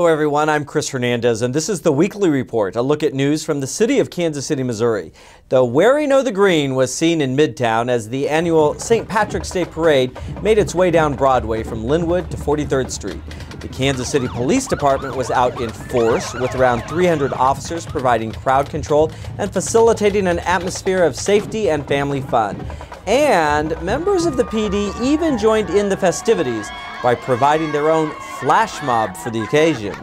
Hello, everyone. I'm Chris Hernandez, and this is the Weekly Report, a look at news from the city of Kansas City, Missouri. The Wearing of the Green was seen in Midtown as the annual St. Patrick's Day Parade made its way down Broadway from Linwood to 43rd Street. The Kansas City Police Department was out in force with around 300 officers providing crowd control and facilitating an atmosphere of safety and family fun. And members of the PD even joined in the festivities by providing their own flash mob for the occasion.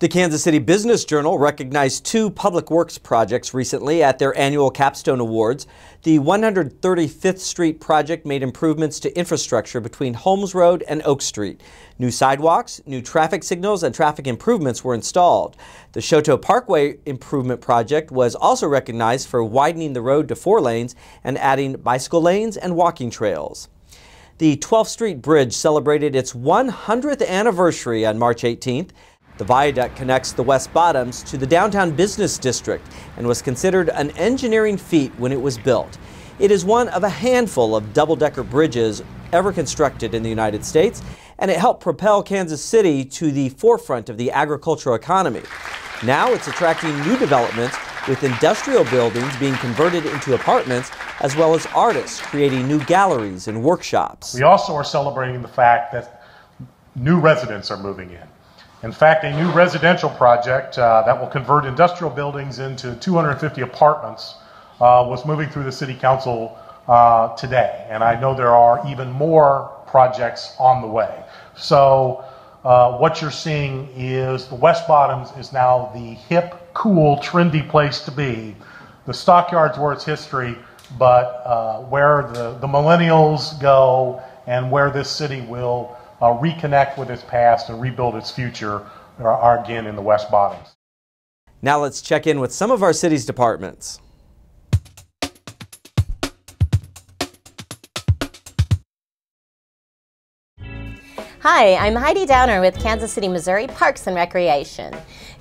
The Kansas City Business Journal recognized two public works projects recently at their annual Capstone Awards. The 135th Street project made improvements to infrastructure between Holmes Road and Oak Street. New sidewalks, new traffic signals, and traffic improvements were installed. The Chouteau Parkway Improvement Project was also recognized for widening the road to four lanes and adding bicycle lanes and walking trails. The 12th Street Bridge celebrated its 100th anniversary on March 18th. The viaduct connects the West Bottoms to the downtown business district and was considered an engineering feat when it was built. It is one of a handful of double-decker bridges ever constructed in the United States, and it helped propel Kansas City to the forefront of the agricultural economy. Now it's attracting new developments with industrial buildings being converted into apartments as well as artists creating new galleries and workshops. We also are celebrating the fact that new residents are moving in. In fact, a new residential project uh, that will convert industrial buildings into 250 apartments uh, was moving through the city council uh, today. And I know there are even more projects on the way. So uh, what you're seeing is the West Bottoms is now the hip, cool, trendy place to be. The stockyards were its history, but uh, where the, the millennials go and where this city will uh, reconnect with its past and rebuild its future are, are again in the West Bottoms. Now let's check in with some of our city's departments. Hi, I'm Heidi Downer with Kansas City, Missouri Parks and Recreation.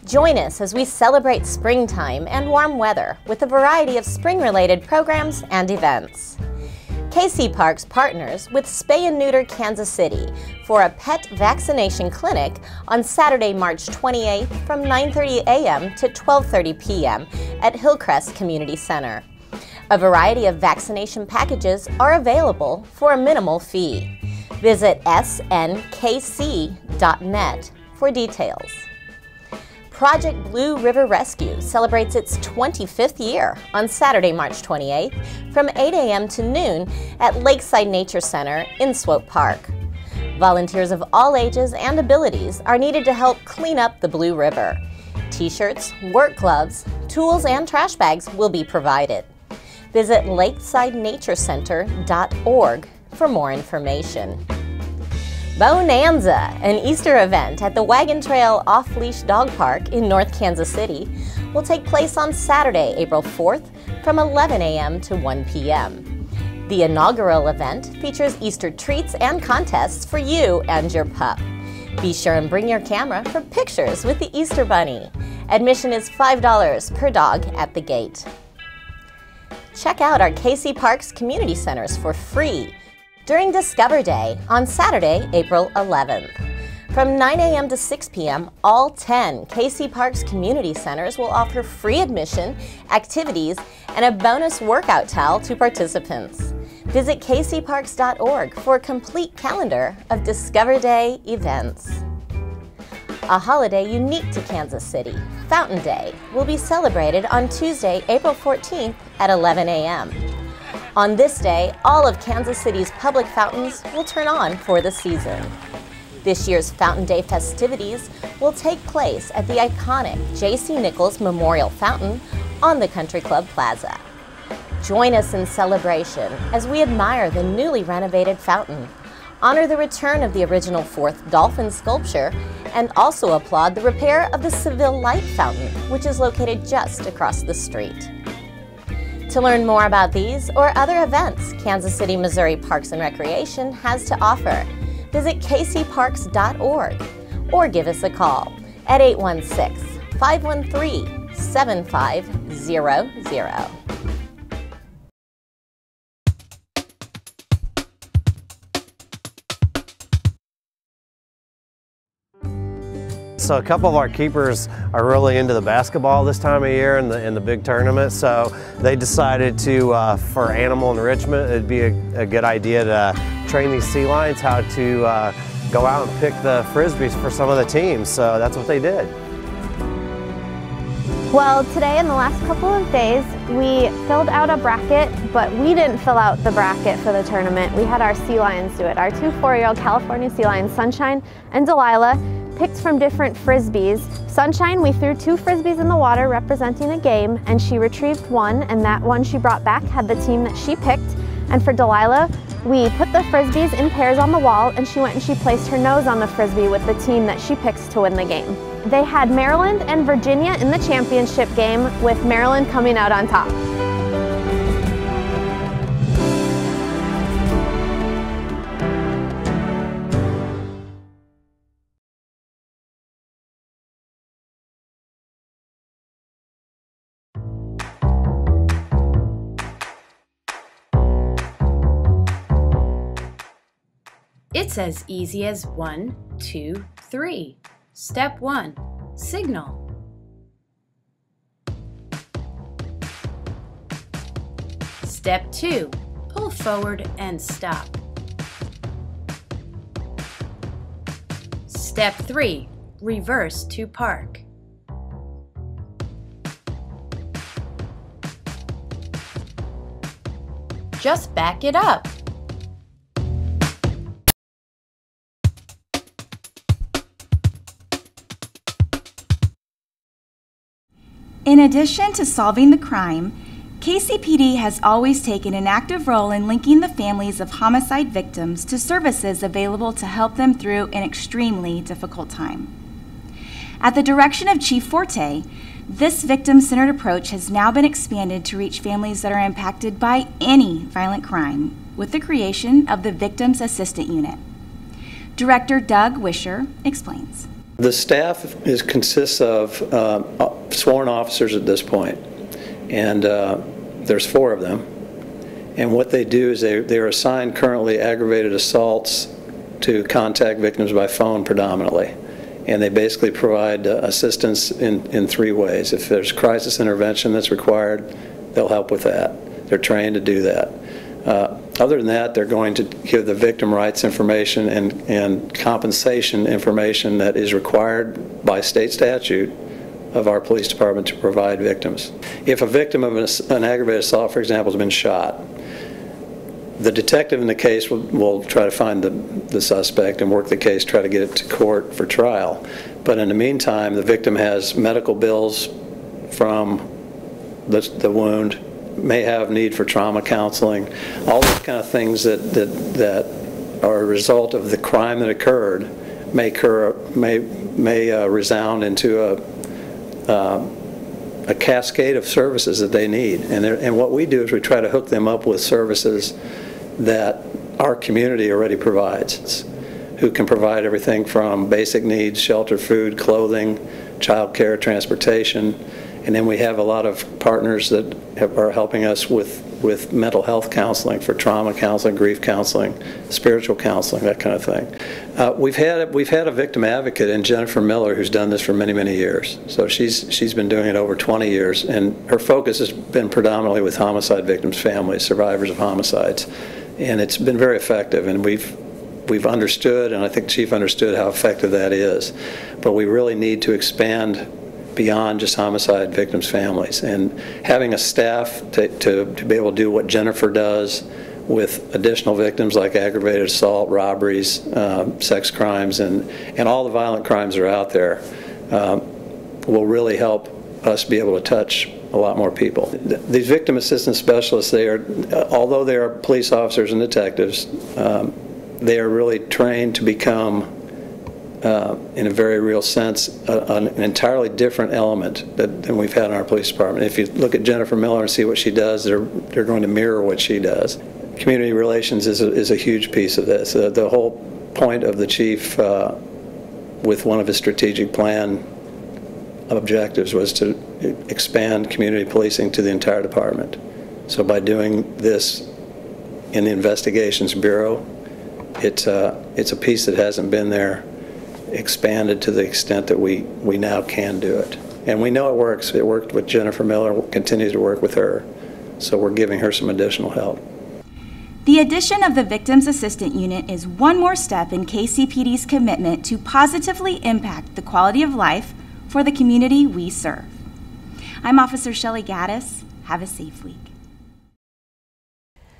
Join us as we celebrate springtime and warm weather with a variety of spring-related programs and events. KC Parks partners with Spay and Neuter Kansas City for a pet vaccination clinic on Saturday, March 28th from 9:30 a.m. to 12:30 p.m. at Hillcrest Community Center. A variety of vaccination packages are available for a minimal fee. Visit snkc.net for details. Project Blue River Rescue celebrates its 25th year on Saturday, March 28th from 8 a.m. to noon at Lakeside Nature Center in Swope Park. Volunteers of all ages and abilities are needed to help clean up the Blue River. T-shirts, work gloves, tools, and trash bags will be provided. Visit lakesidenaturecenter.org for more information. Bonanza, an Easter event at the Wagon Trail Off Leash Dog Park in North Kansas City, will take place on Saturday, April 4th from 11 a.m. to 1 p.m. The inaugural event features Easter treats and contests for you and your pup. Be sure and bring your camera for pictures with the Easter Bunny. Admission is $5 per dog at the gate. Check out our KC Parks Community Centers for free during Discover Day on Saturday, April 11th. From 9 a.m. to 6 p.m., all 10 KC Parks Community Centers will offer free admission, activities, and a bonus workout towel to participants. Visit kcparks.org for a complete calendar of Discover Day events. A holiday unique to Kansas City, Fountain Day, will be celebrated on Tuesday, April 14th at 11 a.m. On this day, all of Kansas City's public fountains will turn on for the season. This year's Fountain Day festivities will take place at the iconic J.C. Nichols Memorial Fountain on the Country Club Plaza. Join us in celebration as we admire the newly renovated fountain, honor the return of the original fourth dolphin sculpture, and also applaud the repair of the Seville Light Fountain, which is located just across the street. To learn more about these or other events Kansas City, Missouri Parks and Recreation has to offer, visit kcparks.org or give us a call at 816 513 7500. So a couple of our keepers are really into the basketball this time of year in the, in the big tournament. So they decided to, uh, for animal enrichment, it'd be a, a, good idea to train these sea lions how to uh, go out and pick the frisbees for some of the teams. So that's what they did. Well, today in the last couple of days, we filled out a bracket, but we didn't fill out the bracket for the tournament. We had our sea lions do it. Our two four-year-old California sea lions, Sunshine and Delilah, picked from different frisbees. Sunshine, we threw two frisbees in the water representing a game, and she retrieved one, and that one she brought back had the team that she picked. And for Delilah, we put the frisbees in pairs on the wall, and she went and she placed her nose on the frisbee with the team that she picks to win the game. They had Maryland and Virginia in the championship game, with Maryland coming out on top. It's as easy as one, two, three. Step one, signal. Step two, pull forward and stop. Step three, reverse to park. Just back it up. In addition to solving the crime, KCPD has always taken an active role in linking the families of homicide victims to services available to help them through an extremely difficult time. At the direction of Chief Forte, this victim centered approach has now been expanded to reach families that are impacted by any violent crime with the creation of the Victims Assistant Unit. Director Doug Wisher explains. The staff is, consists of uh, sworn officers at this point, and uh, there's four of them. And what they do is they, they're assigned currently aggravated assaults to contact victims by phone predominantly. And they basically provide uh, assistance in, in three ways. If there's crisis intervention that's required, they'll help with that. They're trained to do that. Uh, other than that, they're going to give the victim rights information and, and compensation information that is required by state statute of our police department to provide victims. If a victim of an, an aggravated assault, for example, has been shot, the detective in the case will, will, try to find the, the suspect and work the case, try to get it to court for trial. But in the meantime, the victim has medical bills from the, the wound, may have need for trauma counseling, all those kind of things that, that, that are a result of the crime that occurred may, occur, may, may uh, resound into a, uh, a cascade of services that they need. And, and what we do is we try to hook them up with services that our community already provides, who can provide everything from basic needs, shelter, food, clothing, child care, transportation, and then we have a lot of partners that have, are helping us with, with mental health counseling, for trauma counseling, grief counseling, spiritual counseling, that kind of thing. Uh, we've had we've had a victim advocate in Jennifer Miller who's done this for many many years. So she's she's been doing it over 20 years, and her focus has been predominantly with homicide victims' families, survivors of homicides, and it's been very effective. And we've we've understood, and I think Chief understood how effective that is. But we really need to expand beyond just homicide victims' families. And having a staff to, to, to be able to do what Jennifer does with additional victims like aggravated assault, robberies, uh, sex crimes, and, and all the violent crimes that are out there um, will really help us be able to touch a lot more people. These victim assistance specialists, they are, although they are police officers and detectives, um, they are really trained to become, uh, in a very real sense, a, an entirely different element that, than we've had in our police department. If you look at Jennifer Miller and see what she does, they're, they're going to mirror what she does. Community relations is a, is a huge piece of this. Uh, the whole point of the chief uh, with one of his strategic plan objectives was to expand community policing to the entire department. So by doing this in the Investigations Bureau, it's, uh, it's a piece that hasn't been there expanded to the extent that we, we now can do it. And we know it works. It worked with Jennifer Miller, continues to work with her. So we're giving her some additional help. The addition of the Victims Assistant Unit is one more step in KCPD's commitment to positively impact the quality of life for the community we serve. I'm Officer Shelley Gaddis. Have a safe week.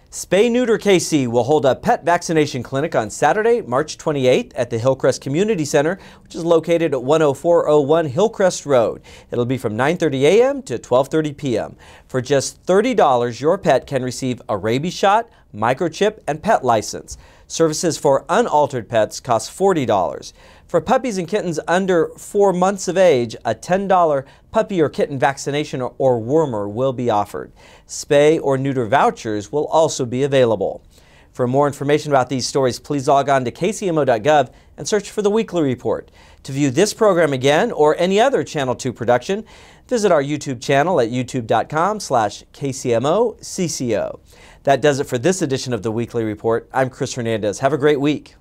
Spay Neuter KC will hold a pet vaccination clinic on Saturday, March 28th at the Hillcrest Community Center, which is located at 10401 Hillcrest Road. It'll be from 9:30 a.m. to 12:30 p.m. For just $30, your pet can receive a rabies shot, microchip, and pet license. Services for unaltered pets cost $40. For puppies and kittens under four months of age, a $10 puppy or kitten vaccination or, or wormer will be offered. Spay or neuter vouchers will also be available. For more information about these stories, please log on to kcmo.gov and search for the weekly report. To view this program again or any other Channel 2 production, visit our YouTube channel at youtube.com slash kcmocco. That does it for this edition of the Weekly Report. I'm Chris Hernandez. Have a great week.